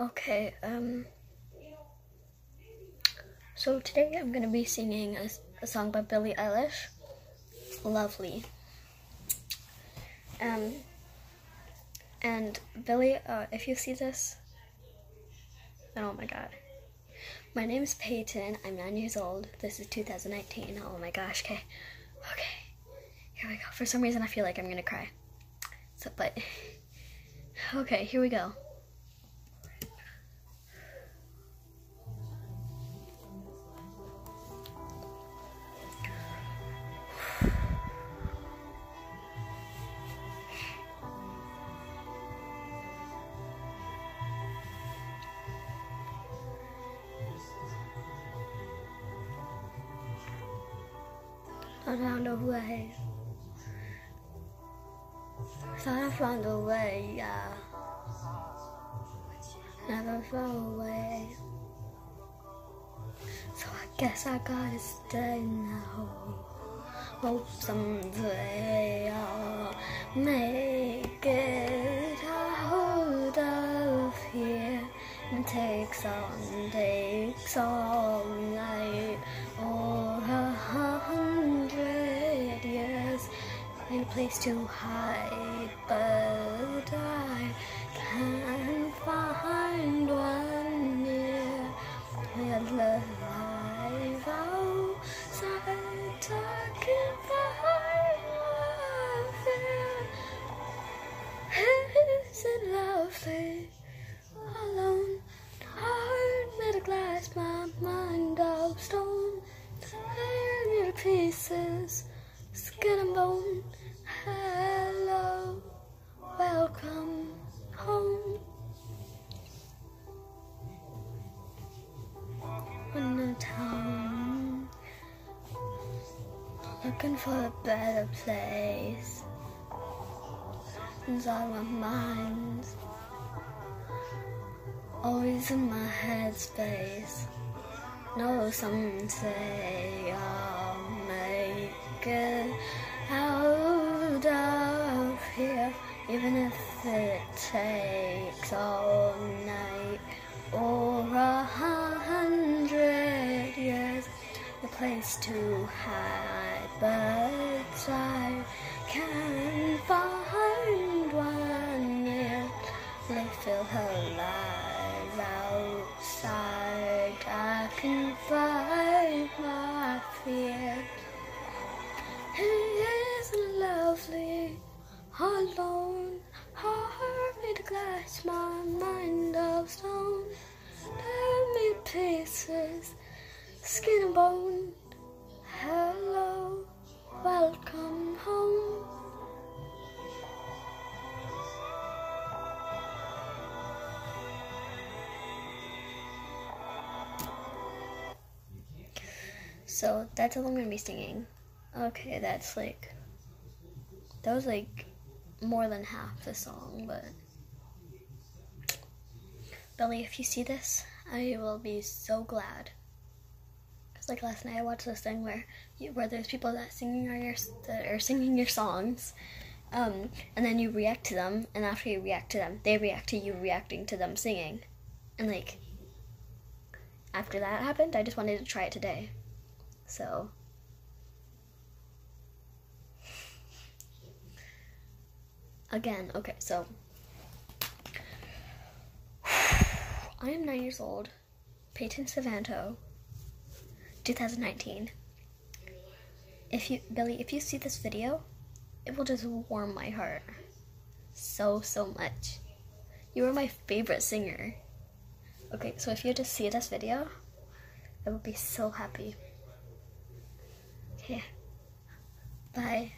Okay, um, so today I'm gonna be singing a, a song by Billie Eilish, Lovely. Um, and Billie, uh, if you see this, oh my god. My name is Peyton, I'm nine years old, this is 2019, oh my gosh, okay, okay, here we go. For some reason I feel like I'm gonna cry, so, but, okay, here we go. I found a way. Thought I found a way, yeah. Never found a way. So I guess I gotta stay now. Hope someday I'll make it out of here. It takes on, takes all night place to hide, looking for a better place. Inside my mind always in my headspace. No, some say I'll make it out of here, even if it takes all night or a hundred years. A place to hide, I can't find one yet. They feel alive outside. I can fight my fear. He is lovely, alone. Of glass, my mind of stone. Tear me pieces, skin and bone. So that's all I'm gonna be singing. Okay, that's like that was like more than half the song, but Billie, if you see this, I will be so glad. Cause like last night I watched this thing where you, where there's people that singing are your that are singing your songs, um, and then you react to them, and after you react to them, they react to you reacting to them singing, and like after that happened, I just wanted to try it today. So, again, okay, so I am nine years old, Peyton Savanto, 2019. If you, Billie, if you see this video, it will just warm my heart so, so much. You are my favorite singer. Okay, so if you just see this video, I will be so happy. Okay. Bye.